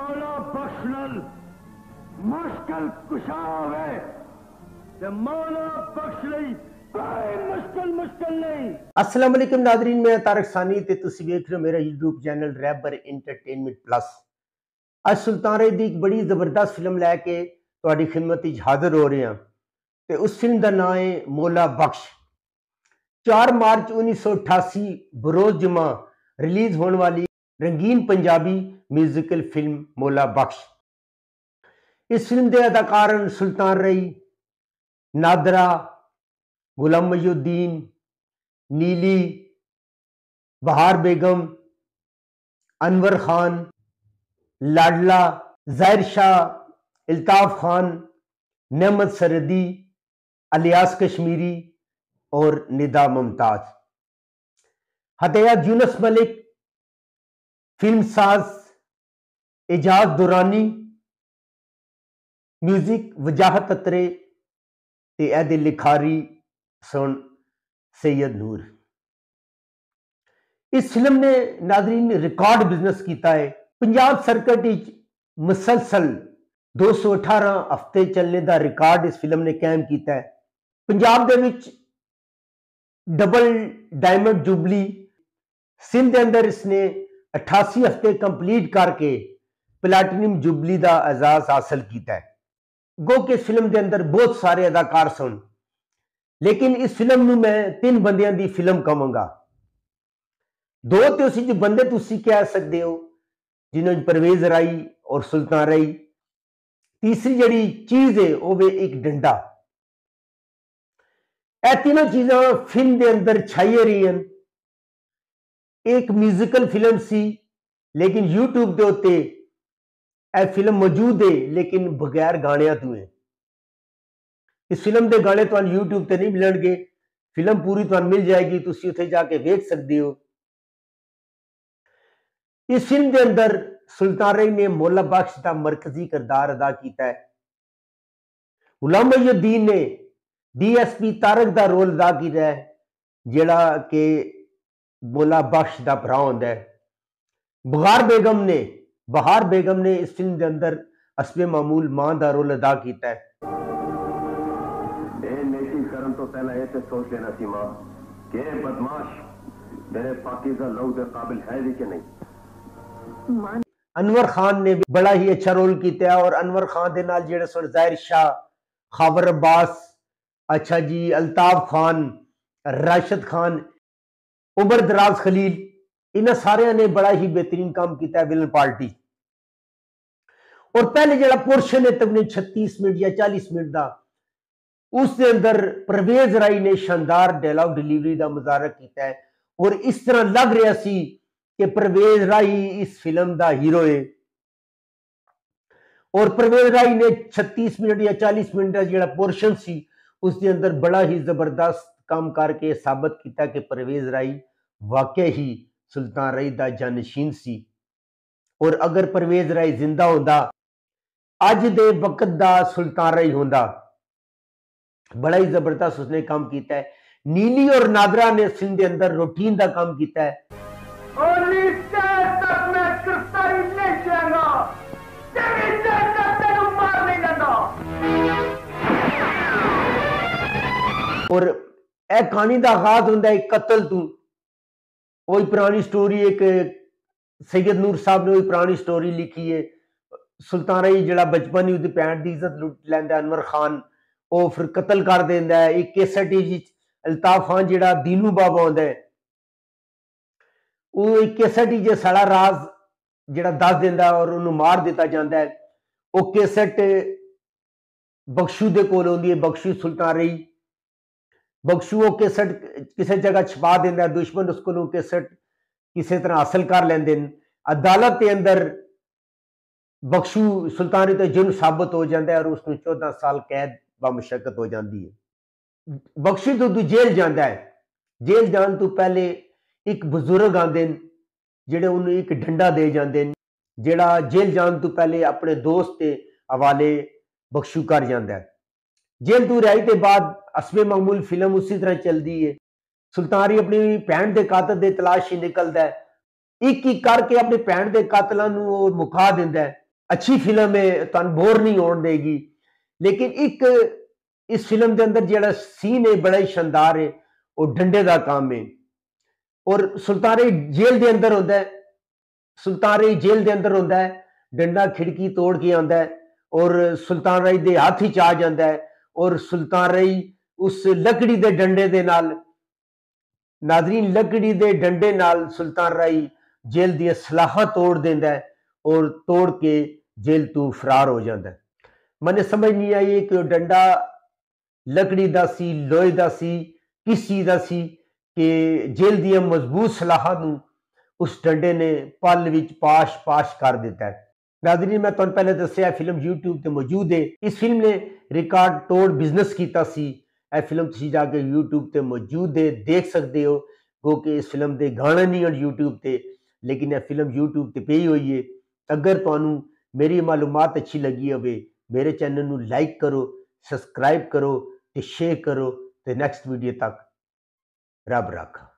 مولا بخشنل مشکل کشا ہوئے۔ تے مولا بخش لئی کوئی مشکل مشکل نہیں۔ السلام علیکم ناظرین، میں تارک ثانی تے تسی ویکھ رہے ہو میرا یوٹیوب چینل ریبر انٹرٹینمنٹ پلس۔ اج سلطان رئی دی ایک بڑی زبردست فلم لے کے تہاڈی خدمت وچ حاضر ہو رہے ہیں تے اس فلم دا نام ہے مولا بخش۔ چار مارچ انیس سو اٹھاسی بروز جمعہ ریلیز ہونے والی رنگین پنجابی میوزیکل فلم مولا بخش۔ اس فلم دے اداکارن سلطان رئی نادرہ غلام مجی الدین نیلی، بہار بیگم، انور خان، لاڈلا، ظاہر شاہ، الطاف خان، نعمت سردی، الیاس کشمیری اور ندا ممتاز۔ ہدایت یونس ملک فلم ساز اجاز دورانی، میوزک، وجاہت اترے تے اے دے لکھاری سن سید نور۔ اس فلم نے ناظرین ریکارڈ بزنس کیتا ہے۔ پنجاب سرکٹ مسلسل دو سو اٹھارہ ہفتے چلنے دا ریکارڈ اس فلم نے قائم کیتا ہے۔ پنجاب دے وچ ڈبل ڈائمنڈ جوبلی، سندھ دے اندر اس نے اٹھاسی ہفتے کمپلیٹ کر کے پلاٹینم جوبلی دا اعزاز حاصل کیتا ہے۔ گو کہ اس فلم دے اندر بہت سارے اداکار سن، لیکن اس فلم نو میں تین بندیاں دی فلم کہوں گا دو تے اسی جو بندے تسی کہہ سکتے ہو جنہوں پرویز رائی اور سلطان رائی۔ تیسری جڑی چیز ہے وہ بھی ایک ڈنڈا۔ اے تینوں چیزاں فلم دے اندر چھائیے رہی ہیں۔ ایک میوزیکل فلم سی، لیکن یوٹیوب دے ہوتے اے فلم موجود ہے، لیکن بغیر گانیاں تو ہیں۔ اس فلم دے گانے تو یوٹیوب تے نہیں ملن گے۔ فلم پوری تو مل جائے گی تو اسی اتھے جا کے ویک سکتے ہو۔ اس فلم دے اندر سلطان رئی نے مولا بخش دا مرکزی کردار ادا کیتا ہے۔ غلام الدین نے ڈی ایس پی تارک دا رول ادا کیتا ہے جڑا کہ مولا بخش دا بھرا ہوندا ہے۔ بغار بیگم نے بہار بیگم نے اس فلم دے اندر اسب معمول ماں دا رول ادا کیتا ہے۔ اے نیکی کرن تو پہلا یہ تے سوچ لینا سی ماں کہ اے بدماش میرے پاکیزہ لو دے قابل ہے بھی کہ نہیں؟ انور خان نے بھی بڑا ہی اچھا رول کیتا ہے اور انور خان دے نال جڑے سن ظاہر شاہ خاور عباس اچھا جی الطاف خان راشد خان عمر دراز خلیل انہاں سارے نے بڑا ہی بہترین کام کیتا ہے ویلن پارٹی اور پہلے جڑا پورشن ہے تقریباً چھتیس منٹ یا چالیس منٹ دا، اس دے اندر پرویز رائی نے شاندار ڈیلاگ ڈیلیوری دا مظاہرہ کیتا ہے۔ اور اس طرح لگ رہا سی کہ پرویز رائی اس فلم دا ہیرو ہے۔ اور پرویز رائی نے چھتیس منٹ یا چالیس منٹ دا جڑا پورشن سی، اس دے اندر بڑا ہی زبردست کام کر کے ثابت کیتا کہ پرویز رائی واقع ہی سلطان رائی دا جانشین سی۔ اور اگر پرویز رائی زندہ ہوندا اج دے وقت دا سلطان رائی ہوندا۔ بڑا ہی زبردست اس نے کام کیتا ہے۔ نیلی اور نادرہ نے فلم دے اندر روٹین دا کام کیتا ہے۔ اور اے کہانی دا آغاز ہوندا ہے قتل تو۔ وہی پرانی سٹوری ایک سید نور صاحب نے وہی پرانی سٹوری لکھی ہے۔ سلطان رائی جڑا بچپن ہی دی پینٹ دی عزت لٹ لیندا انور خان۔ او پھر قتل کر دیندا ہے۔ ایک کیسٹ وچ الطاف خان جڑا دینو بابا ہوندا ہے۔ وہ ایک کیسٹ وچ سڑا راز جڑا دس دیندا ہے اور انہوں مار دیتا جاندا ہے۔ او کیسٹ بخشو دے کول ہوندی ہے، بخشو سلطان رائی بخشو وہ کیسٹ کسی جگہ چھپا دینا ہے دشمن اس کو کیسٹ کسی طرح حاصل کر لیندے عدالت کے اندر بخشو سلطانی تے جن ثابت ہو جاندہ ہے اور اس نے چودہ سال قید بمشقت ہو جاندی ہے بخشو تو تو جیل جاندہ ہے جیل جان تو پہلے ایک بزرگ آندے جڑے انہوں ایک ڈنڈا دے جاندے جڑا جیل جان تو پہلے اپنے دوست کے حوالے بخشو کر جاندہ ہے جیل تو رہائی تے بعد اسب معمول فلم اسی طرح چل دی ہے۔ سلطانی اپنی پہن دے قاتل دے تلاش ہی نکل ہے۔ ایک ایک کر کے اپنے پہن دے قاتلوں مکا دیندا ہے۔ اچھی فلم ہے تو بور نہیں ہون دے گی۔ لیکن ایک اس فلم دے اندر جڑا سین ہے، بڑا ہی شاندار ہے، وہ ڈنڈے دا کام ہے۔ اور سلطان جیل دے اندر ہوتا ہے۔ سلطان جیل دے اندر ہوتا ہے۔ ڈنڈا کھڑکی توڑ کے آندا ہے۔ اور سلطان رائی دے ہاتھ ہی چاہ جاندا ہے۔ اور سلطان رائی اس لکڑی دے ڈنڈے دے نال، ناظرین، لکڑی دے ڈنڈے نال سلطان رائی جیل دی سلاحہ توڑ دیندا ہے اور توڑ کے جیل تو فرار ہو جاندا ہے۔ میں سمجھ نہیں آئی کہ وہ ڈنڈا لکڑی دا سی، لوہے دا سی، کس چیز دا سی کہ جیل دیا مضبوط سلاحہ نو اس ڈنڈے نے پل وچ پاش پاش کر دیتا ہے۔ ناظرین، میں تن پہلے دسیا فلم یوٹیوب تے موجود ہے۔ اس فلم نے ریکارڈ توڑ بزنس کیتا سی۔ اے فلم تسی جا کے یوٹیوب تے موجود ہے، دیکھ سکتے ہو۔ گو کہ اس فلم دے گانے نہیں ہیں یوٹیوب تے، لیکن یہ فلم یوٹیوب تے پہ ہی ہوئی ہے۔ اگر تانوں میری معلومات اچھی لگی ہوئے، میرے چینل نو لائک کرو، سبسکرائب کرو تے شیئر کرو۔ تے نیکسٹ ویڈیو تک رب رکھ۔